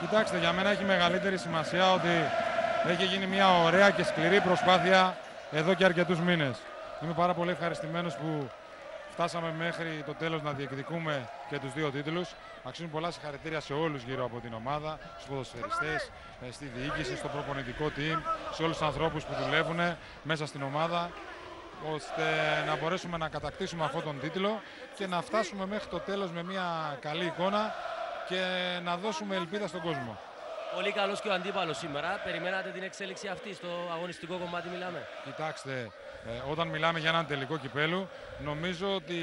Κοιτάξτε, για μένα έχει μεγαλύτερη σημασία ότι έχει γίνει μια ωραία και σκληρή προσπάθεια εδώ και αρκετούς μήνες. Είμαι πάρα πολύ ευχαριστημένος που φτάσαμε μέχρι το τέλος να διεκδικούμε και τους δύο τίτλους. Αξίζουν πολλά συγχαρητήρια σε όλους γύρω από την ομάδα, στους ποδοσφαιριστές, ε, στη διοίκηση, στο προπονητικό team, σε όλους τους ανθρώπους που δουλεύουν μέσα στην ομάδα ώστε να μπορέσουμε να κατακτήσουμε αυτόν τον τίτλο και να φτάσουμε μέχρι το τέλος με μια καλή εικόνα και να δώσουμε ελπίδα στον κόσμο. Πολύ καλός και ο αντίπαλος σήμερα. Περιμένατε την εξέλιξη αυτή στο αγωνιστικό κομμάτι, μιλάμε. Κοιτάξτε, ε, όταν μιλάμε για έναν τελικό κυπέλου, νομίζω ότι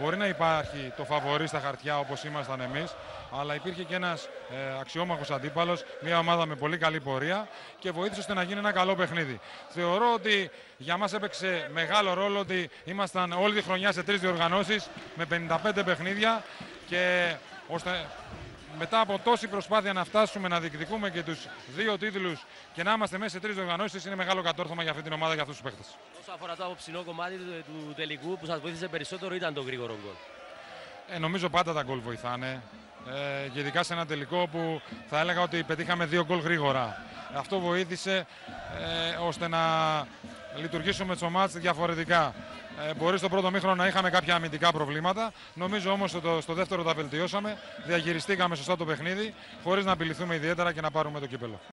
μπορεί να υπάρχει το φαβορή στα χαρτιά όπως ήμασταν εμείς, αλλά υπήρχε και ένας ε, αξιόμαχος αντίπαλος, μια ομάδα με πολύ καλή πορεία και βοήθησε ώστε να γίνει ένα καλό παιχνίδι. Θεωρώ ότι για μας έπαιξε μεγάλο ρόλο ότι ήμασταν όλη τη χρονιά σε τρεις διοργανώσεις με 55 παιχνίδια και ώστε μετά από τόση προσπάθεια να φτάσουμε να διεκδικούμε και τους δύο τίτλους και να είμαστε μέσα σε τρεις οργανώσεις, είναι μεγάλο κατόρθωμα για αυτή την ομάδα και αυτούς τους παίχτε. Όσο αφορά το αποψινό κομμάτι του, του τελικού που σας βοήθησε περισσότερο, ήταν το γρήγορο γκολ. Ε, νομίζω πάντα τα γκολ βοηθάνε. Ε, και ειδικά σε ένα τελικό που θα έλεγα ότι πετύχαμε δύο γκολ γρήγορα. Αυτό βοήθησε ε, ώστε να λειτουργήσουμε το μάτς διαφορετικά. Ε, μπορεί στο πρώτο μήχρονο να είχαμε κάποια αμυντικά προβλήματα. Νομίζω όμως ότι στο δεύτερο τα βελτιώσαμε. Διαχειριστήκαμε σωστά το παιχνίδι, χωρίς να απειληθούμε ιδιαίτερα και να πάρουμε το κύπελο.